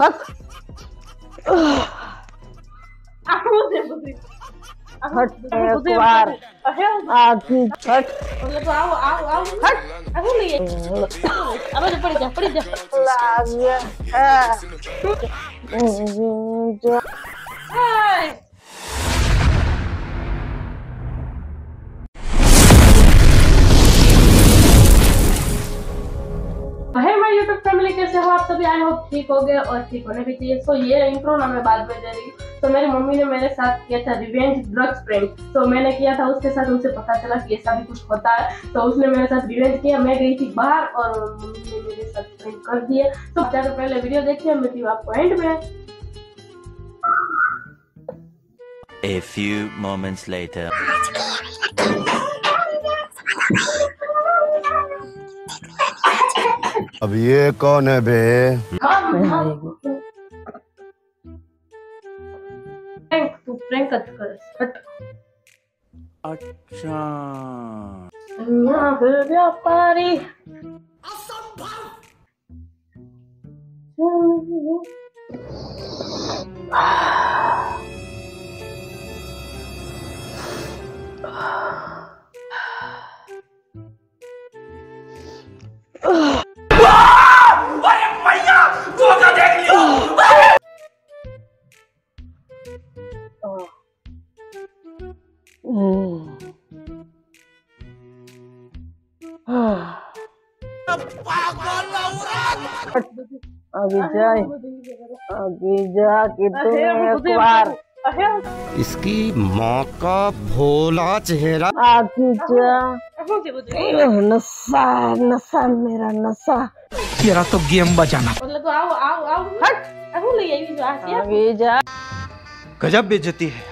हट आओ दे बुद्धि हट एक बार आखी हट मतलब आओ आओ आओ हट आओ ले अब तो पड़ जा पड़ जा यूट्यूब फैमिली कैसे हो आप सभी आई होप ठीक हो गए और ठीक होने भी चाहिए। तो ये इंट्रो ना मैं बाद में दे रही हूँ। तो मेरी मम्मी ने मेरे साथ किया था रिवेंज ड्रग्स प्रैंक तो मैंने किया था उसके साथ उसे पता चला कि ऐसा भी कुछ होता है। तो उसने मेरे साथ रिवेंज किया मैं गई थी बाहर और मम्मी ने मेरे साथ प्रैंक कर दिए तो ज़्यादा पहले वीडियो देखिए मैं थी आपको एंड में। A few moments later. अब ये कौन है बे? अच्छा। व्यापारी अभी इसकी माँ का भोला चेहरा। नशा नशा मेरा नशा। तेरा तो गेम बजाना। मतलब तो आओ आओ आओ। हट। ले है। गजब बेइज्जती है।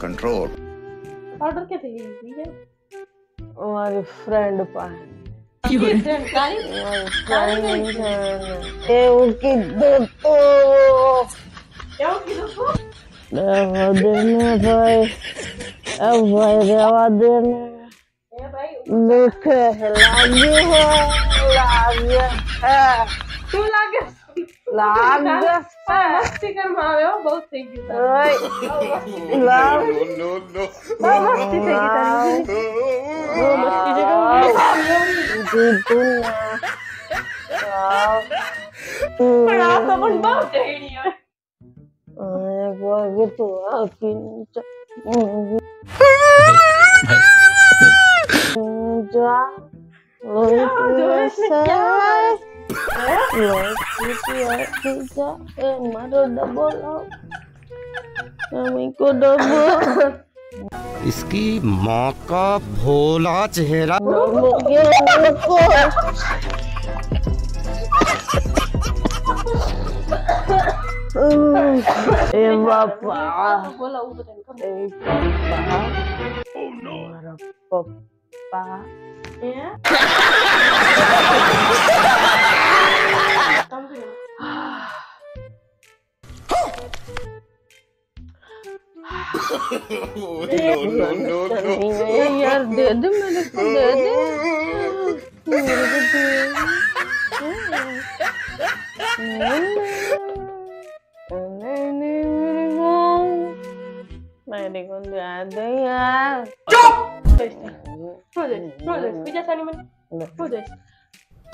control. Control पाउडर कैसे ये ठीक फ्रेंड पाए। ये फ्रेंड उनकी दो तो क्या हो किलो को देने भाई। अब भाई रेवा देने। ए है लागे है। लागे है। तू लागे लागे है मस्ती कर मावे हो बहुत थैंक यू की इसकी माँ का भोला चेहरा। ए बापा। बोला वो पप्पा। यार दे दे मेरे को दे दे मेरे को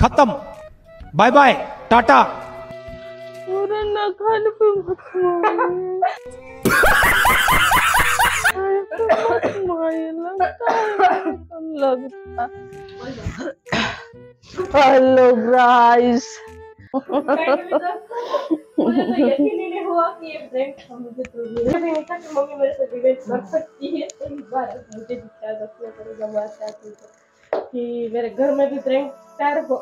खत्म। Bye bye Tata. पूरा ना पे मत हेलो गाइस तो ही कि तो मेरे है तो है घर में भी प्रैंक हो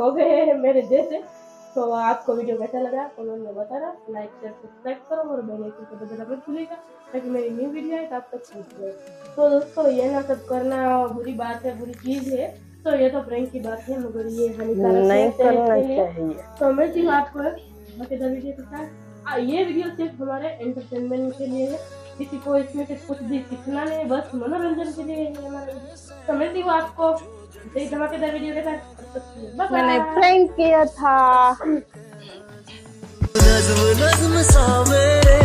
हो गए हैं मेरे जैसे तो आपको वीडियो कैसा लगा कमेंट में बताना। लाइक शेयर सब्सक्राइब करो और बेल आइकन को दबाना मत भूलिएगा ताकि मेरी न्यू वीडियो आए तो आप तक पहुँच जाए तो दोस्तों ये ना सब करना बुरी बात है बुरी चीज़ है। तो ये तो प्रैंक की बात है मगर ये हानिकारक है तो मिलती हूँ आपको मज़ेदार वीडियो के साथ। ये वीडियो सिर्फ़ हमारे एंटरटेनमेंट के लिए है। किसी को इसमें से कुछ भी सीखना नहीं है, बस मनोरंजन के लिए है हमारा तो हूँ आपको धमाकेदार वीडियो के साथ। मैंने प्रैंक किया था नज्म नज्म सा मेरे